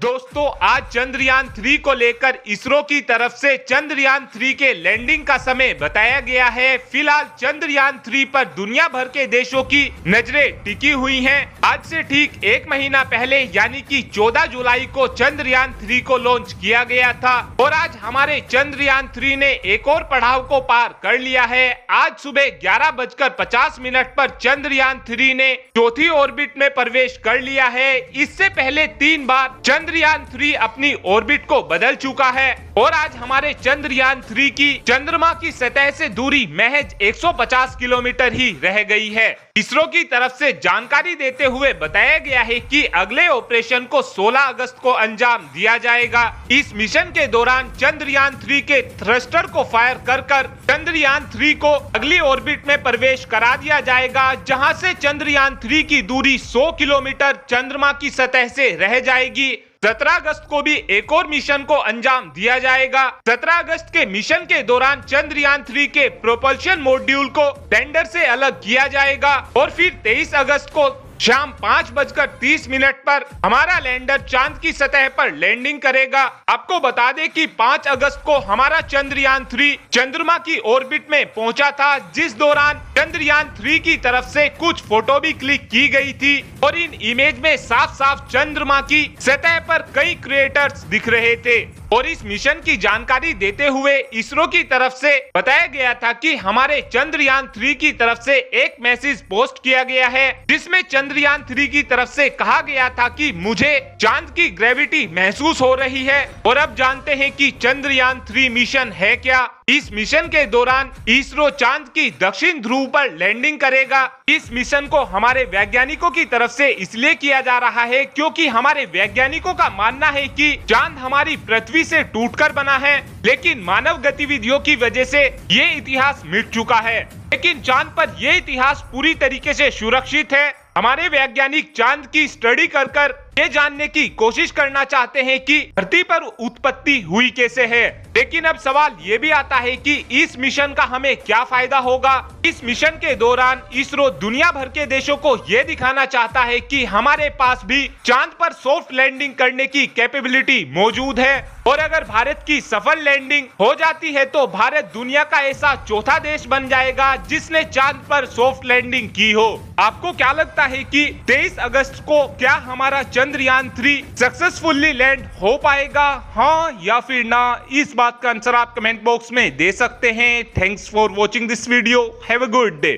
दोस्तों, आज चंद्रयान थ्री को लेकर इसरो की तरफ़ से चंद्रयान थ्री के लैंडिंग का समय बताया गया है। फ़िलहाल चंद्रयान थ्री पर दुनिया भर के देशों की नज़रें टिकी हुई हैं। आज से ठीक एक महीना पहले, यानी कि 14 जुलाई को चंद्रयान थ्री को लॉन्च किया गया था। और आज हमारे चंद्रयान थ्री ने एक और पड़ाव को पार कर लिया है। आज सुबह ग्यारह बजकर पचास मिनट पर चंद्रयान थ्री ने चौथी ऑर्बिट में प्रवेश कर लिया है। इससे पहले तीन बार चंद्र चंद्रयान थ्री अपनी ऑर्बिट को बदल चुका है और आज हमारे चंद्रयान थ्री की चंद्रमा की सतह से दूरी महज 150 किलोमीटर ही रह गई है। इसरो की तरफ़ से जानकारी देते हुए बताया गया है कि अगले ऑपरेशन को 16 अगस्त को अंजाम दिया जाएगा। इस मिशन के दौरान चंद्रयान थ्री के थ्रस्टर को फायर कर कर चंद्रयान थ्री को अगली ऑर्बिट में प्रवेश करा दिया जाएगा, जहाँ से चंद्रयान थ्री की दूरी 100 किलोमीटर चंद्रमा की सतह से रह जाएगी। सत्रह अगस्त को भी एक और मिशन को अंजाम दिया जाएगा। सत्रह अगस्त के मिशन के दौरान चंद्रयान थ्री के प्रोपल्शन मॉड्यूल को टेंडर से अलग किया जाएगा और फिर तेईस अगस्त को शाम पाँच बजकर तीस मिनट पर हमारा लैंडर चाँद की सतह पर लैंडिंग करेगा। आपको बता दें कि 5 अगस्त को हमारा चंद्रयान थ्री चंद्रमा की ऑर्बिट में पहुँचा था, जिस दौरान चंद्रयान थ्री की तरफ़ से कुछ फ़ोटो भी क्लिक की गई थी और इन इमेज में साफ़ साफ़ चंद्रमा की सतह पर कई क्रिएटर्स दिख रहे थे। और इस मिशन की जानकारी देते हुए इसरो की तरफ़ से बताया गया था कि हमारे चंद्रयान थ्री की तरफ़ से एक मैसेज पोस्ट किया गया है, जिसमें चंद्रयान थ्री की तरफ़ से कहा गया था कि मुझे चाँद की ग्रेविटी महसूस हो रही है। और अब जानते हैं कि चंद्रयान थ्री मिशन है क्या। इस मिशन के दौरान इसरो चाँद की दक्षिण ध्रुव पर लैंडिंग करेगा। इस मिशन को हमारे वैज्ञानिकों की तरफ़ से इसलिए किया जा रहा है क्योंकि हमारे वैज्ञानिकों का मानना है कि चाँद हमारी पृथ्वी से टूटकर बना है, लेकिन मानव गतिविधियों की वजह से ये इतिहास मिट चुका है। लेकिन चाँद पर यह इतिहास पूरी तरीके से सुरक्षित है। हमारे वैज्ञानिक चाँद की स्टडी कर कर ये जानने की कोशिश करना चाहते हैं कि धरती पर उत्पत्ति हुई कैसे है। लेकिन अब सवाल ये भी आता है कि इस मिशन का हमें क्या फ़ायदा होगा? इस मिशन के दौरान इसरो दुनिया भर के देशों को ये दिखाना चाहता है कि हमारे पास भी चाँद पर सॉफ्ट लैंडिंग करने की कैपेबिलिटी मौजूद है। और अगर भारत की सफल लैंडिंग हो जाती है तो भारत दुनिया का ऐसा चौथा देश बन जाएगा जिसने चाँद पर सॉफ्ट लैंडिंग की हो। आपको क्या लगता है कि 23 अगस्त को क्या हमारा चंद्रयान थ्री सक्सेसफुल्ली लैंड हो पाएगा? हाँ या फिर ना? इस बात का आंसर आप कमेंट बॉक्स में दे सकते हैं। Thanks for watching this video have a good day